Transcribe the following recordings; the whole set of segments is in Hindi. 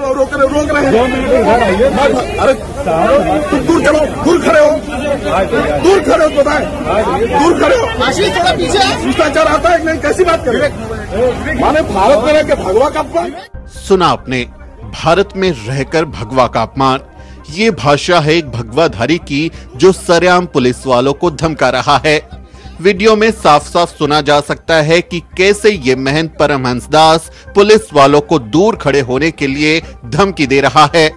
रो- रोक रहे रोक रहे अरे तुम दूर चलो दूर खड़े हो। दूर खड़े हो तो बताए दूर खड़े हो। थोड़ा पीछे आता है नहीं? कैसी बात करें? माने भारत में रह के भगवा का अपमान? सुना आपने भारत में रहकर भगवा का अपमान। ये भाषा है एक भगवाधारी की जो सरेआम पुलिस वालों को धमका रहा है। वीडियो में साफ़ साफ़ सुना जा सकता है कि कैसे ये महंत परमहंस दास पुलिस वालों को दूर खड़े होने के लिए धमकी दे रहा है।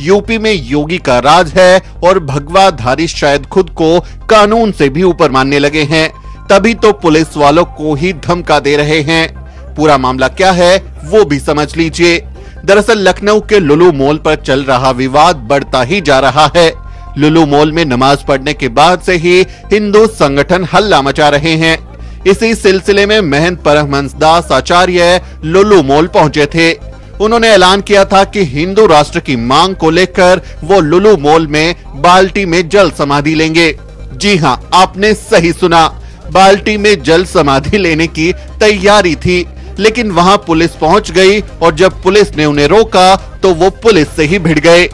यूपी में योगी का राज है और भगवाधारी शायद खुद को कानून से भी ऊपर मानने लगे हैं। तभी तो पुलिस वालों को ही धमका दे रहे हैं। पूरा मामला क्या है, वो भी समझ लीजिए। दरअसल लखनऊ के लुलू मॉल पर चल रहा विवाद बढ़ता ही जा रहा है। लुलू मॉल में नमाज़ पढ़ने के बाद से ही हिंदू संगठन हल्ला मचा रहे हैं। इसी सिलसिले में महंत परमहंस दास आचार्य लुलू मॉल पहुँचे थे। उन्होंने ऐलान किया था कि हिंदू राष्ट्र की मांग को लेकर वो लुलू मॉल में बाल्टी में जल समाधि लेंगे। जी हाँ आपने सही सुना। बाल्टी में जल समाधि लेने की तैयारी थी, लेकिन वहाँ पुलिस पहुँच गई और जब पुलिस ने उन्हें रोका तो वो पुलिस से ही भिड़ गए।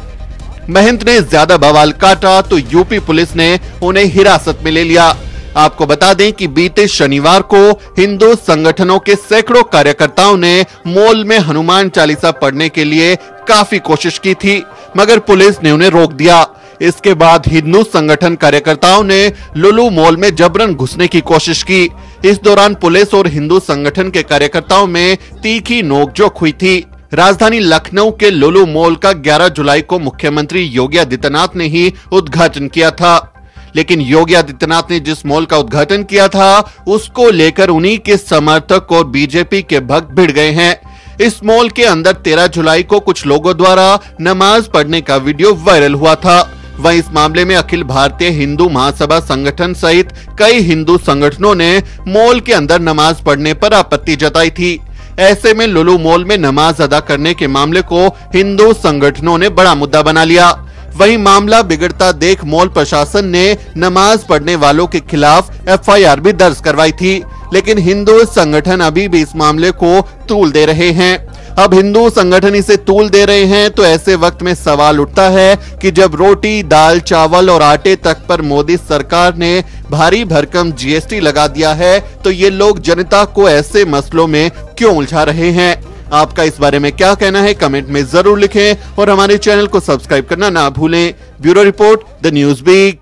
महंत ने ज़्यादा बवाल काटा तो यूपी पुलिस ने उन्हें हिरासत में ले लिया। आपको बता दें कि बीते शनिवार को हिंदू संगठनों के सैकड़ों कार्यकर्ताओं ने मॉल में हनुमान चालीसा पढ़ने के लिए काफ़ी कोशिश की थी, मगर पुलिस ने उन्हें रोक दिया। इसके बाद हिंदू संगठन कार्यकर्ताओं ने लुलू मॉल में जबरन घुसने की कोशिश की। इस दौरान पुलिस और हिंदू संगठन के कार्यकर्ताओं में तीखी नोकझोंक हुई थी। राजधानी लखनऊ के लुलू मॉल का 11 जुलाई को मुख्यमंत्री योगी आदित्यनाथ ने ही उद्घाटन किया था। लेकिन योगी आदित्यनाथ ने जिस मॉल का उद्घाटन किया था, उसको लेकर उन्हीं के समर्थक और बीजेपी के भक्त भिड़ गए हैं। इस मॉल के अंदर 13 जुलाई को कुछ लोगों द्वारा नमाज़ पढ़ने का वीडियो वायरल हुआ था। वहीं इस मामले में अखिल भारतीय हिंदू महासभा संगठन सहित कई हिंदू संगठनों ने मॉल के अंदर नमाज़ पढ़ने पर आपत्ति जताई थी। ऐसे में लुलू मॉल में नमाज़ अदा करने के मामले को हिंदू संगठनों ने बड़ा मुद्दा बना लिया। वहीं मामला बिगड़ता देख मॉल प्रशासन ने नमाज़ पढ़ने वालों के खिलाफ एफआईआर भी दर्ज करवाई थी। लेकिन हिंदू संगठन अभी भी इस मामले को तूल दे रहे हैं। अब हिंदू संगठन इसे तूल दे रहे हैं तो ऐसे वक्त में सवाल उठता है कि जब रोटी, दाल, चावल और आटे तक पर मोदी सरकार ने भारी भरकम जीएसटी लगा दिया है तो ये लोग जनता को ऐसे मसलों में क्यों उलझा रहे हैं? आपका इस बारे में क्या कहना है, कमेंट में ज़रूर लिखें और हमारे चैनल को सब्सक्राइब करना ना भूलें। Bureau report, the news beak